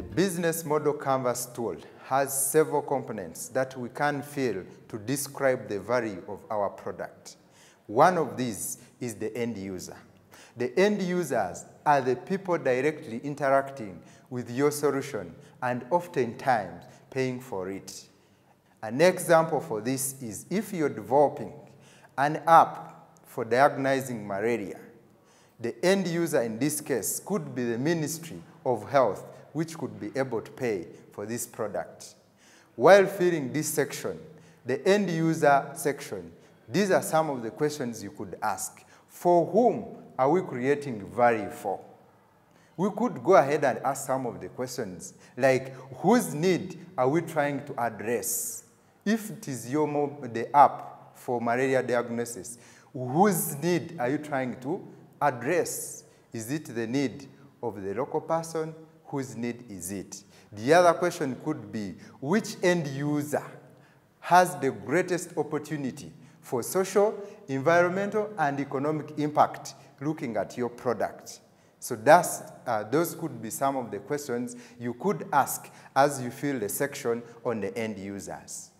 The business model canvas tool has several components that we can fill to describe the value of our product. One of these is the end user. The end users are the people directly interacting with your solution and oftentimes paying for it. An example for this is if you're developing an app for diagnosing malaria, the end user in this case could be the Ministry of Health, which could be able to pay for this product. While filling this section, the end user section, these are some of the questions you could ask. For whom are we creating value for? We could go ahead and ask some of the questions, like whose need are we trying to address? If it is your the app for malaria diagnosis, whose need are you trying to address? Is it the need of the local person? Whose need is it? The other question could be, which end user has the greatest opportunity for social, environmental, and economic impact looking at your product? So that's, uh, those could be some of the questions you could ask as you fill the section on the end users.